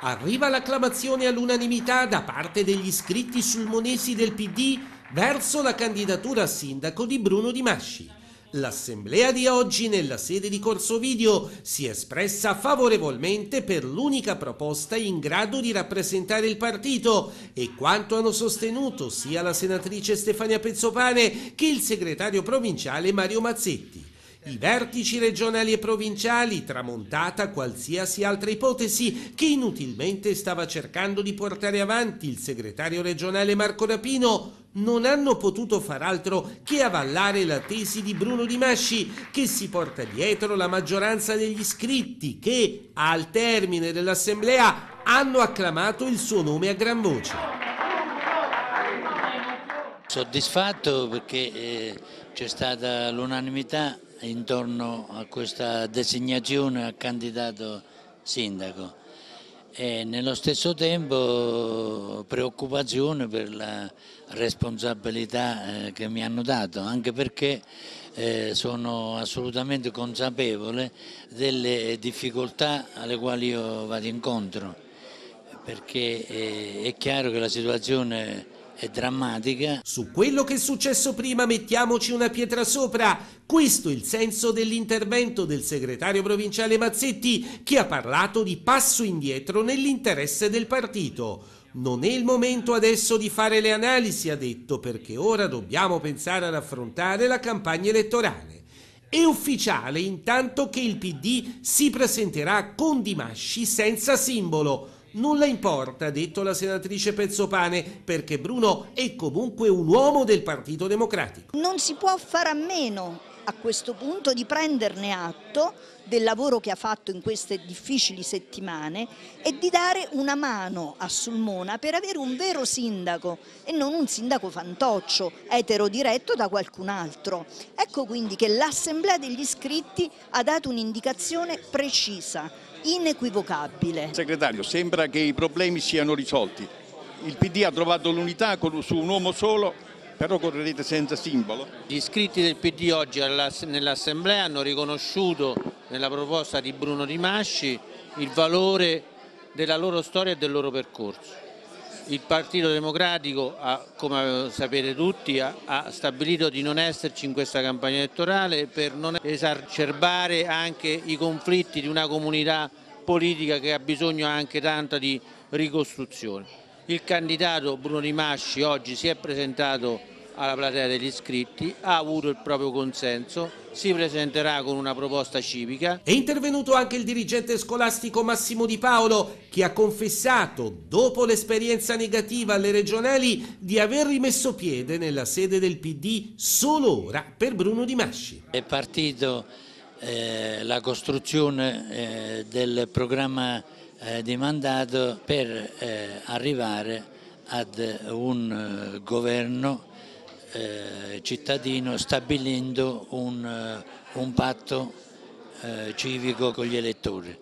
Arriva l'acclamazione all'unanimità da parte degli iscritti sulmonesi del PD verso la candidatura a sindaco di Bruno Di Masci. L'assemblea di oggi nella sede di Corso Video si è espressa favorevolmente per l'unica proposta in grado di rappresentare il partito e quanto hanno sostenuto sia la senatrice Stefania Pezzopane che il segretario provinciale Mario Mazzetti. I vertici regionali e provinciali, tramontata qualsiasi altra ipotesi che inutilmente stava cercando di portare avanti il segretario regionale Marco Rapino, non hanno potuto far altro che avallare la tesi di Bruno Di Masci che si porta dietro la maggioranza degli iscritti che, al termine dell'assemblea, hanno acclamato il suo nome a gran voce. Soddisfatto perché eh, c'è stata l'unanimità intorno a questa designazione a candidato sindaco. E nello stesso tempo preoccupazione per la responsabilità eh, che mi hanno dato, anche perché eh, sono assolutamente consapevole delle difficoltà alle quali io vado incontro, perché eh, è chiaro che la situazione è drammatica. Su quello che è successo prima mettiamoci una pietra sopra. Questo è il senso dell'intervento del segretario provinciale Mazzetti che ha parlato di passo indietro nell'interesse del partito. Non è il momento adesso di fare le analisi, ha detto, perché ora dobbiamo pensare ad affrontare la campagna elettorale. È ufficiale intanto che il PD si presenterà con Dimasci senza simbolo, Nulla importa, ha detto la senatrice Pezzopane, perché Bruno è comunque un uomo del Partito Democratico. Non si può fare a meno a questo punto di prenderne atto del lavoro che ha fatto in queste difficili settimane e di dare una mano a Sulmona per avere un vero sindaco e non un sindaco fantoccio, etero diretto da qualcun altro. Ecco quindi che l'Assemblea degli iscritti ha dato un'indicazione precisa inequivocabile. Segretario, sembra che i problemi siano risolti. Il PD ha trovato l'unità su un uomo solo, però correrete senza simbolo. Gli iscritti del PD oggi nell'Assemblea hanno riconosciuto nella proposta di Bruno Di Masci il valore della loro storia e del loro percorso. Il Partito Democratico, ha, come sapete tutti, ha, ha, stabilito di non esserci in questa campagna elettorale per non esacerbare anche i conflitti di una comunità politica che ha bisogno anche tanto di ricostruzione. Il candidato Bruno Di Masci oggi si è presentato alla platea degli iscritti, ha avuto il proprio consenso, si presenterà con una proposta civica. È intervenuto anche il dirigente scolastico Massimo Di Paolo che ha confessato, dopo l'esperienza negativa alle regionali, di aver rimesso piede nella sede del PD solo ora per Bruno Di Masci. È partito eh, la costruzione eh, del programma eh, di mandato per eh, arrivare ad un eh, governo eh, cittadino stabilendo un, un patto civico con gli elettori.